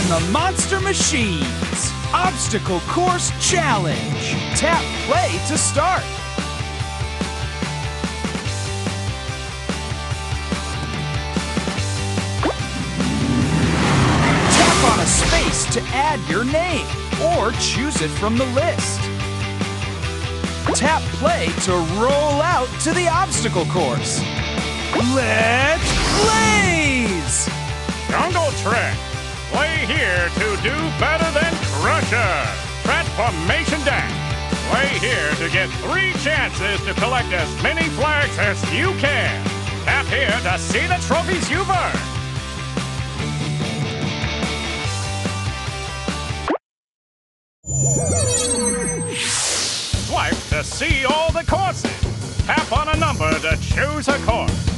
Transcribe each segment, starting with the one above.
in the Monster Machines Obstacle Course Challenge. Tap play to start. Tap on a space to add your name or choose it from the list. Tap play to roll out to the obstacle course. Let's here to get three chances to collect as many flags as you can. Tap here to see the trophies you've earned. Swipe to see all the courses. Tap on a number to choose a course.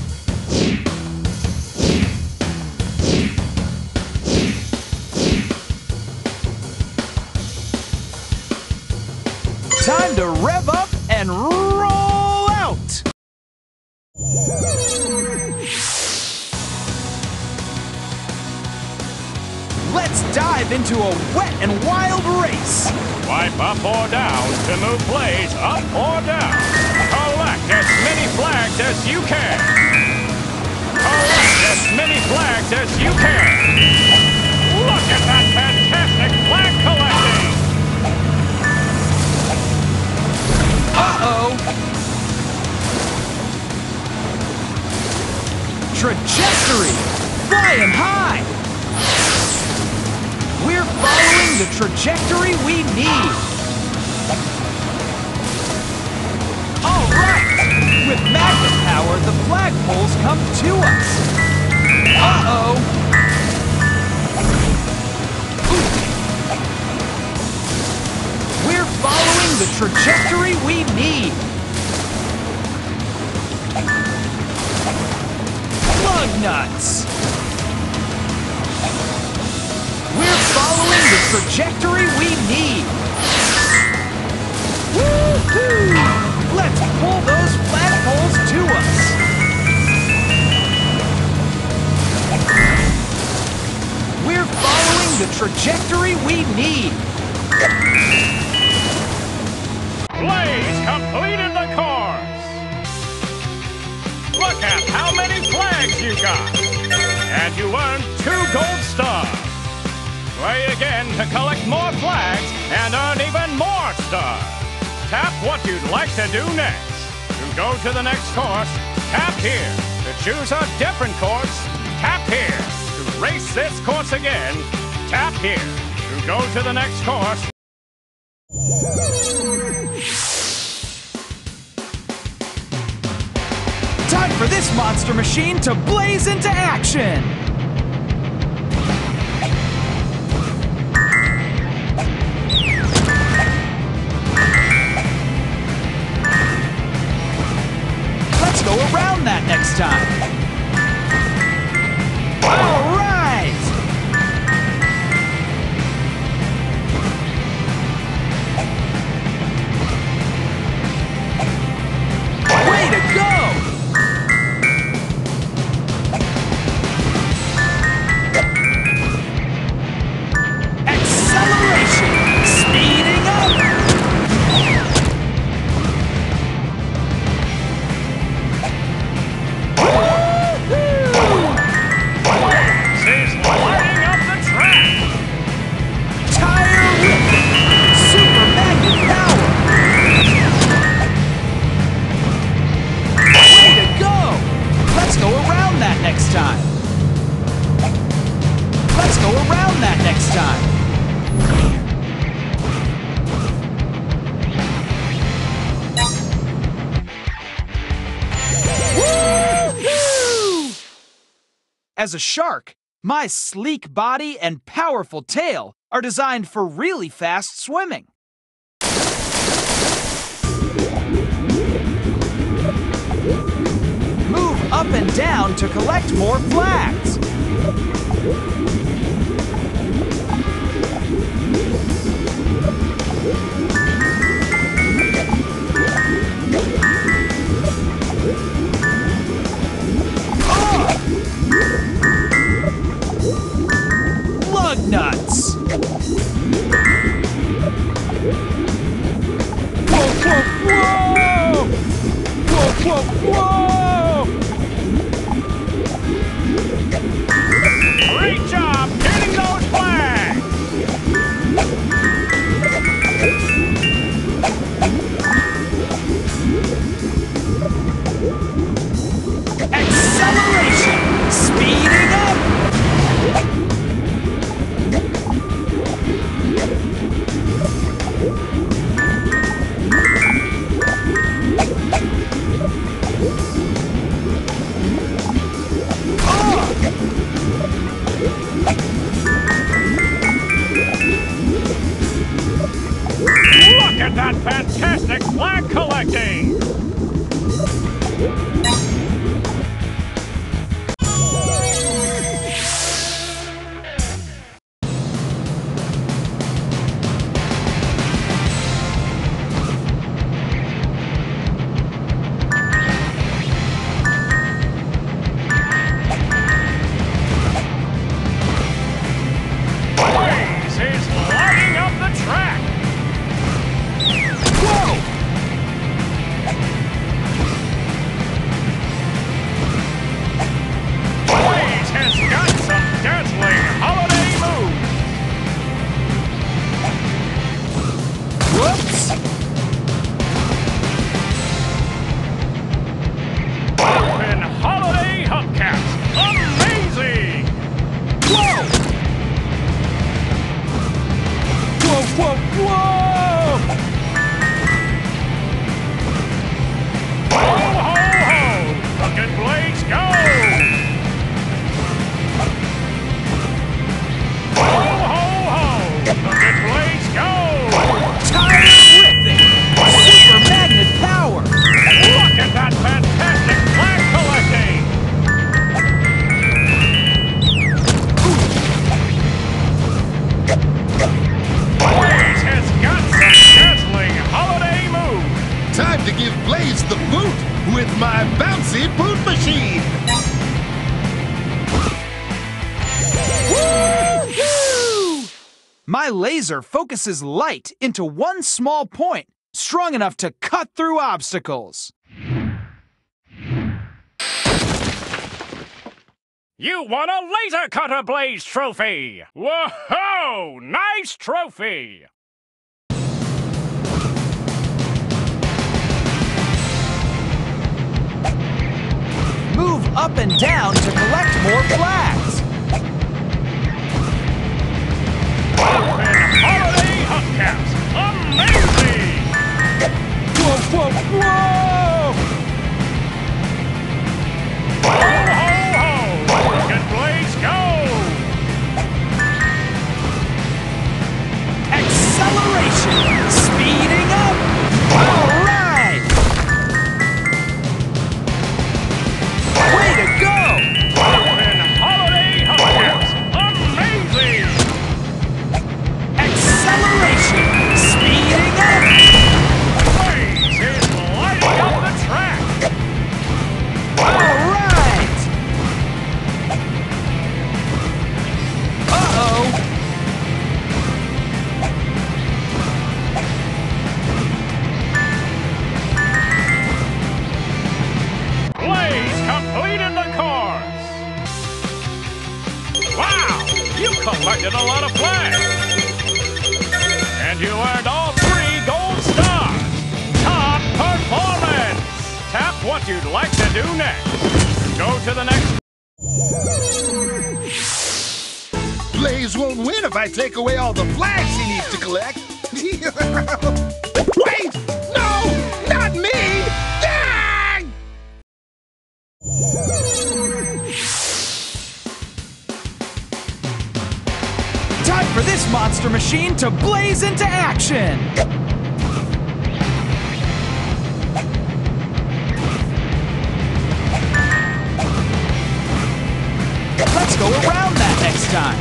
To move Blaze up or down. Collect as many flags as you can. Collect as many flags as you can. Look at that fantastic flag collecting! Uh-oh! Trajectory! Flying high! We're following the trajectory we need! All right! With magnet power, the flagpoles come to us! Uh-oh! We're following the trajectory we need! Lug nuts! We're following the trajectory we need! Pull those flagpoles to us! We're following the trajectory we need! Blaze completed the course! Look at how many flags you got! And you earned two gold stars! Play again to collect more flags and earn even more stars! Tap what you'd like to do next. Go to the next course, tap here. To choose a different course, tap here. To race this course again, tap here. To go to the next course, Time for this monster machine to blaze into action! Go around that next time! All As a shark, my sleek body and powerful tail are designed for really fast swimming. Move up and down to collect more flags. Acceleration! Speed ควั laser focuses light into one small point, strong enough to cut through obstacles. You won a Laser Cutter Blaze trophy! Whoa! Nice trophy! Move up and down to collect more flags. Open Holiday Hubcaps! Amazing! Whoa, whoa, whoa! What you'd like to do next. Go to the next Blaze won't win if I take away all the flags he needs to collect. Wait! No! Not me! Ah! Time for this monster machine to blaze into action! Go around that next time!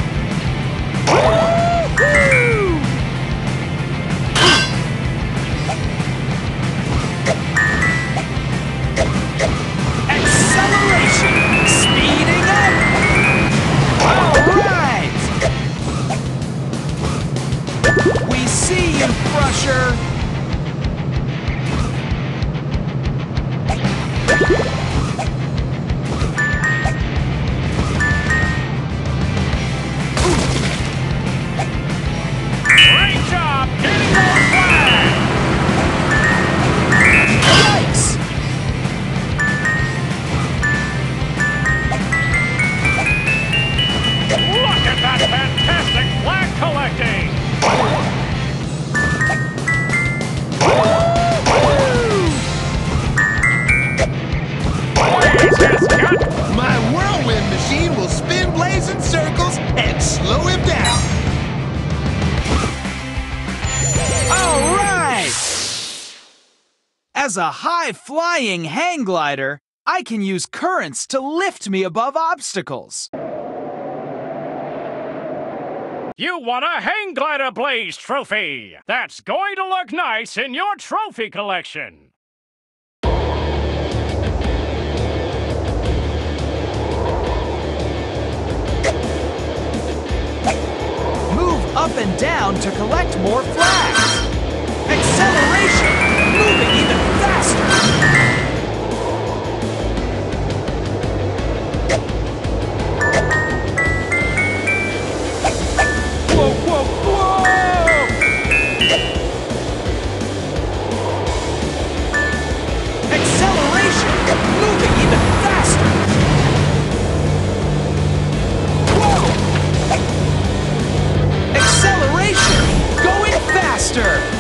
As a high-flying hang glider, I can use currents to lift me above obstacles. You won a Hang Glider Blaze trophy! That's going to look nice in your trophy collection! Move up and down to collect more flags. Acceleration!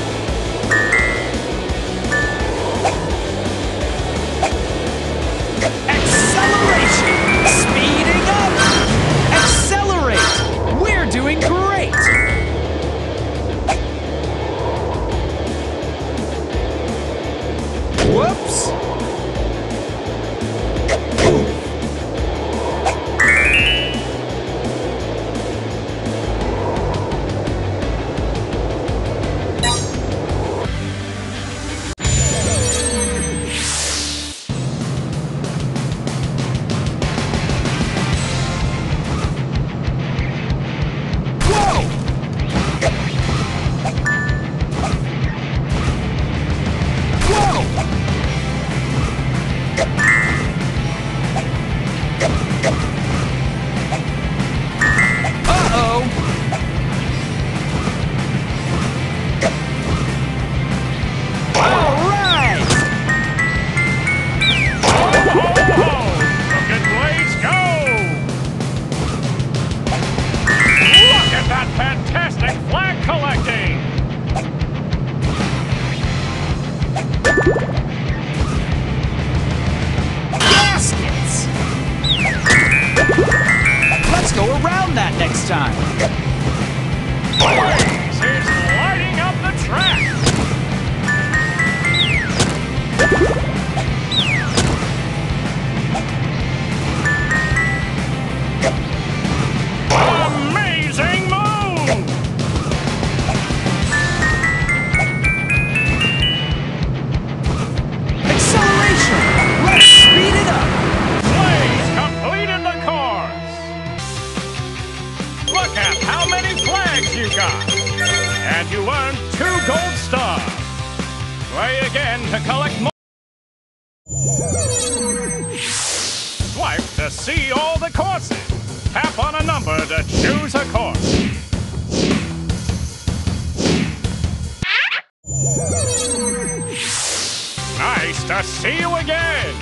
to see you again!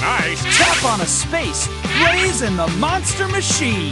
Nice! Tap on a space, raising the monster machine!